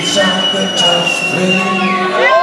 inside the touch screen.